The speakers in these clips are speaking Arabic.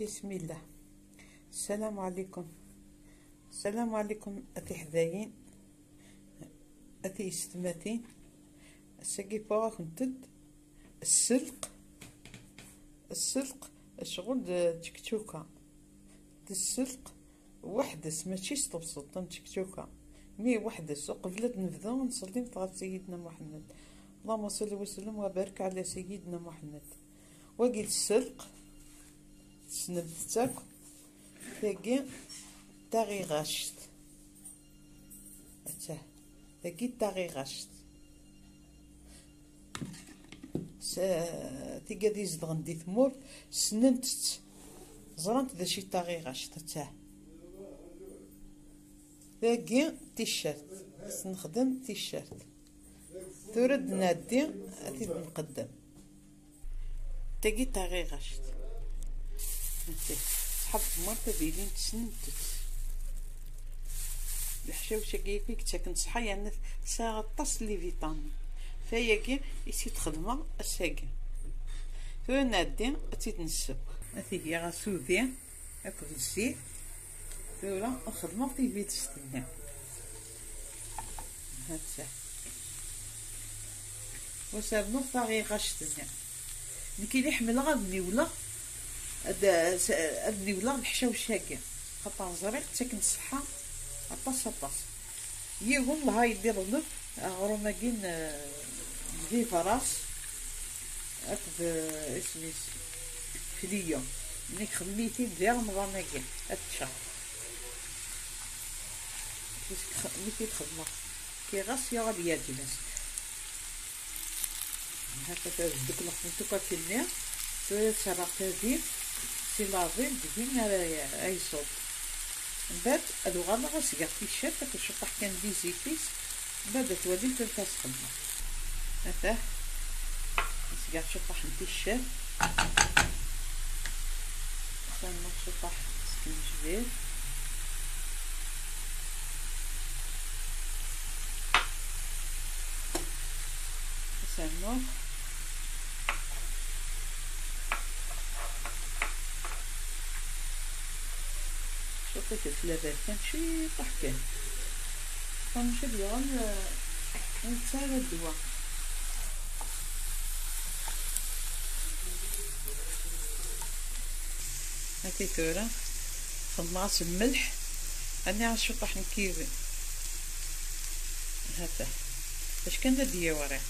بسم الله السلام عليكم السلام عليكم أتي حذاين أتي استماتين الساقي بوغا كنتد السلق السلق شغل تكتوكا السلق وحدس ماشي ستبسط تكتوكا مي وحدس قبل نبداو نصلي نطغى سيدنا محمد اللهم صل وسلم وبارك على سيدنا محمد وقيل السلق سنبتك تاقي تاغي غاشت أتا تاقي تاغي غاشت تيقا دي زدغن دي ثمور سننت زرانت ذا شي تاغي غاشت أتا تاقي تيشيرت سنخدم تيشيرت تورد نادي أتي نقدم تاقي تاغي غاشت صحاب مرت بيلين تسنتت الحشاوشة كيفيك تاكن صحة يعني ساعة طاس لي فيتامين فياكي يسي تخدمة الساكن ثم نادي تيتنسب هذه هي اكل الزيت ثم نخدمة في فيت ستنيا هاتسا وسابنو طاغي غاشتنيا نكي اللي حمل غادني ادني ولا الحشاوش هكا خاطر زريق تاكن الصحة اطاس اطاس يهم لها يدير لك غروماكين في فراس. اكد اسمي فليا نيك خدميتي ديال رمضان هكا اتشا ميتي تخدمه كي غاس يا غادي يجلس هكا دوك الخنتو كاتلني تسرق سي لافي دين اي صوت من بعد ادو غادا غاسقا في الشات داك الشطح كان فيزيتيس من بعد تولي تلتا خدمة هذا نسقا شطح نتي الشات. خدمة شطح سكنجبير سنوخ شوفي الفلافل كان شي طح كان كنمشي بيهم نتسالى الدواء هاكي تورا خماس الملح أنا عاد شو طح نكيبي هذا باش كان ديا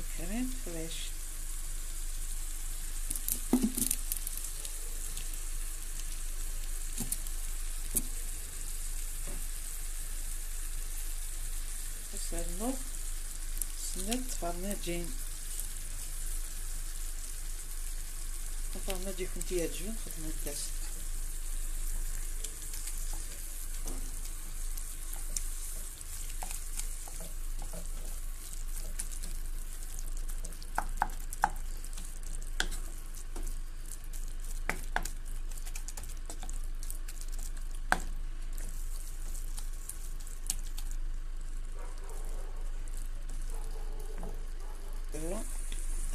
نستخدم كمان فريش وصلنا سنة فرناجين فرناجي كنت يعجبن خدمة الكاس دابا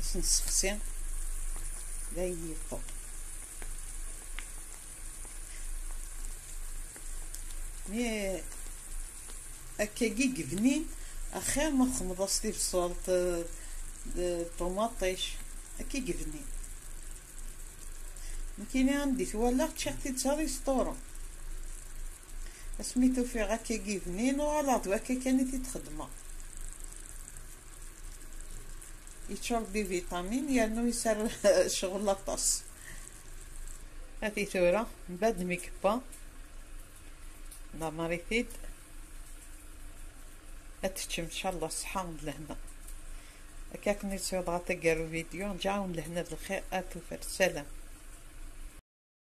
باش نسقسي دايلي الضو مي هكاكي قبنين اخير ما خمضصتي في صالط طوماطيش هكي قبنين مكيني عندي تولى تشيختي تساري سطورو سميتو في هكا قبنين وعلى هكا كانت تخدمه يتشرب بي فيتامين يانو يسر شغل لاطاس هاتي ثورة من بعد ميكبا لا ماريثيد هتتشم إن شاء الله الصحة من لهنا. هكاك نيسيو قارو فيديو نجاو لهنا بالخير. اتوفر سلام.